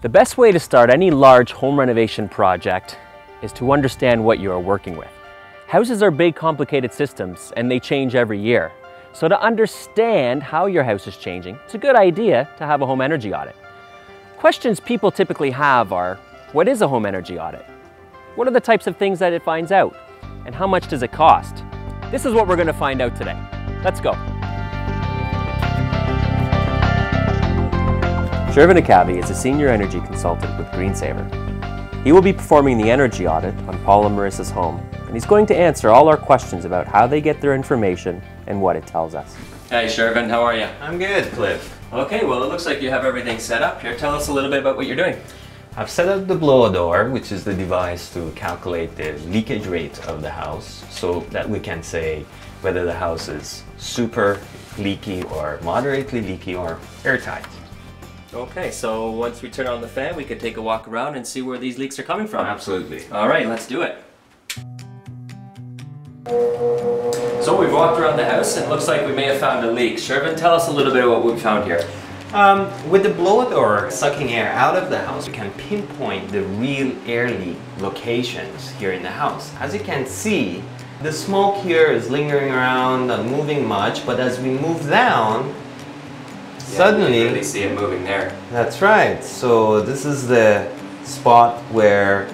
The best way to start any large home renovation project is to understand what you are working with. Houses are big complicated systems and they change every year. So to understand how your house is changing, it's a good idea to have a home energy audit. Questions people typically have are, what is a home energy audit? What are the types of things that it finds out? And how much does it cost? This is what we're gonna find out today. Let's go. Shervin Akavi is a senior energy consultant with Greensaver. He will be performing the energy audit on Paul and Marissa's home, and he's going to answer all our questions about how they get their information and what it tells us. Hey Shervin, how are you? I'm good, Cliff. Okay, well it looks like you have everything set up here. Tell us a little bit about what you're doing. I've set up the blower door, which is the device to calculate the leakage rate of the house so that we can say whether the house is super leaky or moderately leaky or airtight. Okay, so once we turn on the fan, we can take a walk around and see where these leaks are coming from. Absolutely. All right, let's do it. So we've walked around the house and it looks like we may have found a leak. Shervin, tell us a little bit of what we found here. Um, with the blower door sucking air out of the house, we can pinpoint the real air leak locations here in the house. As you can see, the smoke here is lingering around, not moving much, but as we move down, suddenly... You really see it moving there. That's right. So this is the spot where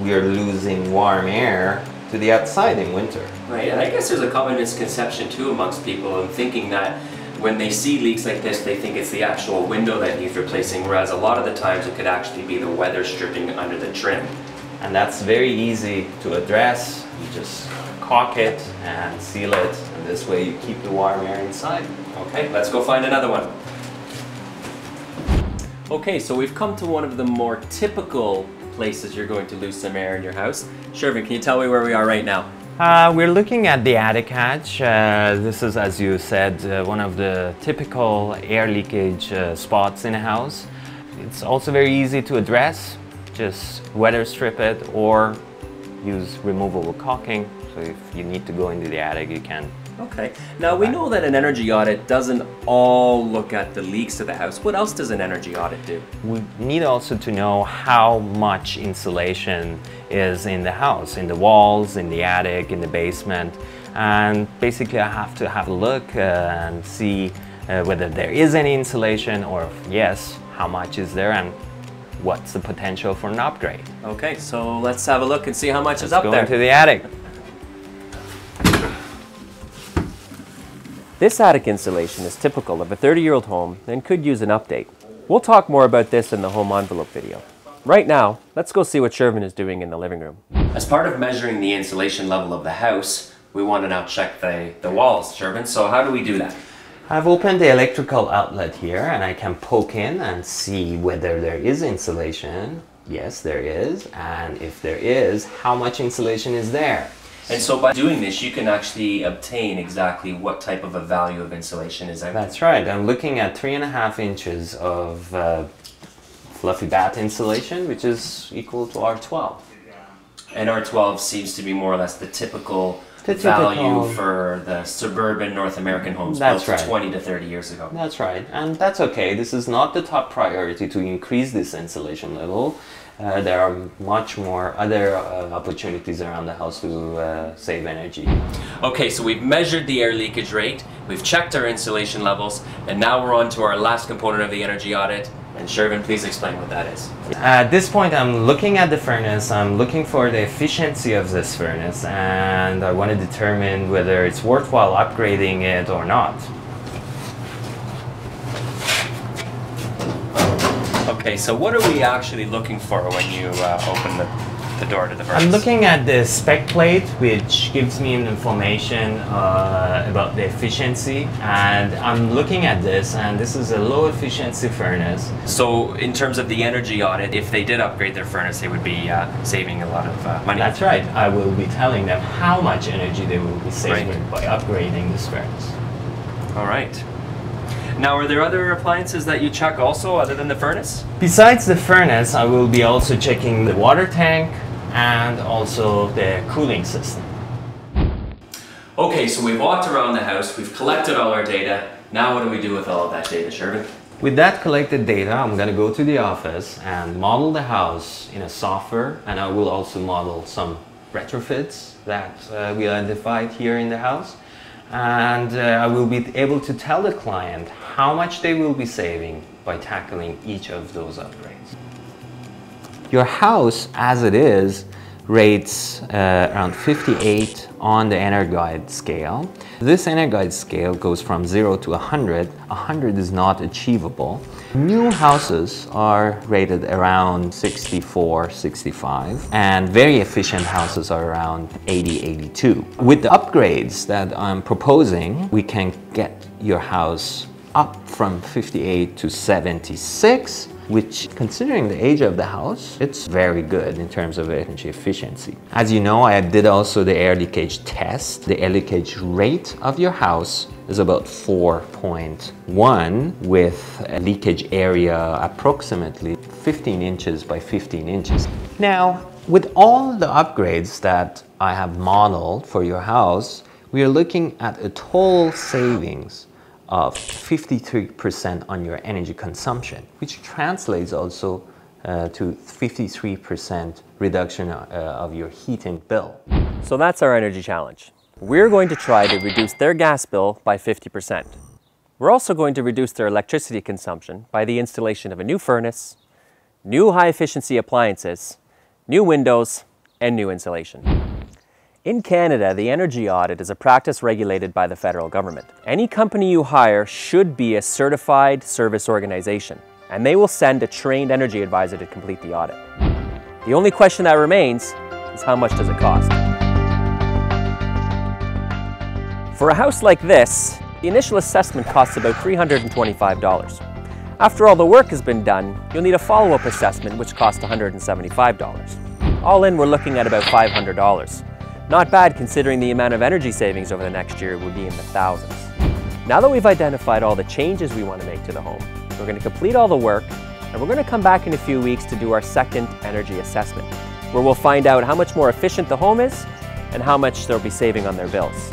we are losing warm air to the outside in winter. Right, and I guess there's a common misconception too amongst people in thinking that when they see leaks like this, they think it's the actual window that needs replacing, whereas a lot of the times it could actually be the weather stripping under the trim. And that's very easy to address. You just caulk it and seal it, and this way you keep the warm air inside. Okay, let's go find another one. Okay, so we've come to one of the more typical places you're going to lose some air in your house. Shervin, can you tell me where we are right now? Uh, we're looking at the attic hatch. Uh, this is, as you said, uh, one of the typical air leakage uh, spots in a house. It's also very easy to address. Just weather strip it or use removable caulking. So if you need to go into the attic, you can Okay. Now we know that an energy audit doesn't all look at the leaks of the house. What else does an energy audit do? We need also to know how much insulation is in the house, in the walls, in the attic, in the basement. And basically I have to have a look uh, and see uh, whether there is any insulation or yes, how much is there and what's the potential for an upgrade. Okay, so let's have a look and see how much let's is up go there. into the attic. This attic insulation is typical of a 30-year-old home and could use an update. We'll talk more about this in the home envelope video. Right now, let's go see what Shervin is doing in the living room. As part of measuring the insulation level of the house, we want to now check the, the walls, Shervin. So how do we do that? I've opened the electrical outlet here and I can poke in and see whether there is insulation. Yes, there is. And if there is, how much insulation is there? And so by doing this, you can actually obtain exactly what type of a value of insulation is out That's right. I'm looking at three and a half inches of uh, fluffy batt insulation, which is equal to R12. And R12 seems to be more or less the typical, The value for the suburban North American homes That's built right. 20 to 30 years ago. That's right. And that's okay. This is not the top priority to increase this insulation level. Uh, there are much more other uh, opportunities around the house to uh, save energy. Okay, so we've measured the air leakage rate, we've checked our insulation levels, and now we're on to our last component of the energy audit. And Shervin, please explain what that is. At this point, I'm looking at the furnace, I'm looking for the efficiency of this furnace, and I want to determine whether it's worthwhile upgrading it or not. Okay, so what are we actually looking for when you uh, open the, the door to the furnace? I'm looking at the spec plate, which gives me information uh, about the efficiency, and I'm looking at this, and this is a low efficiency furnace. So, in terms of the energy audit, if they did upgrade their furnace, they would be uh, saving a lot of uh, money. That's right. I will be telling them how much energy they will be saving Right. by upgrading this furnace. All right. Now, are there other appliances that you check also other than the furnace? Besides the furnace, I will be also checking the water tank and also the cooling system. Okay, so we've walked around the house, we've collected all our data. Now, what do we do with all of that data, Shervin? With that collected data, I'm going to go to the office and model the house in a software and I will also model some retrofits that uh, we identified here in the house and uh, I will be able to tell the client how much they will be saving by tackling each of those upgrades. Your house as it is rates uh, around 58 on the EnerGuide scale. This EnerGuide scale goes from 0 to 100. 100 is not achievable. New houses are rated around 64, 65, and very efficient houses are around 80, 82. With the upgrades that I'm proposing, we can get your house up from 58 to 76 which considering the age of the house, it's very good in terms of energy efficiency. As you know, I did also the air leakage test. The air leakage rate of your house is about 4.1 with a leakage area approximately 15 inches by 15 inches. Now, with all the upgrades that I have modeled for your house, we are looking at a total savings of 53% on your energy consumption, which translates also uh, to 53% reduction uh, of your heating bill. So that's our energy challenge. We're going to try to reduce their gas bill by 50%. We're also going to reduce their electricity consumption by the installation of a new furnace, new high efficiency appliances, new windows, and new insulation. In Canada, the energy audit is a practice regulated by the federal government. Any company you hire should be a certified service organization, and they will send a trained energy advisor to complete the audit. The only question that remains is how much does it cost? For a house like this, the initial assessment costs about $325. After all the work has been done, you'll need a follow-up assessment which costs $175. All in, we're looking at about $500. Not bad considering the amount of energy savings over the next year would be in the thousands. Now that we've identified all the changes we want to make to the home, we're going to complete all the work and we're going to come back in a few weeks to do our second energy assessment, where we'll find out how much more efficient the home is and how much they'll be saving on their bills.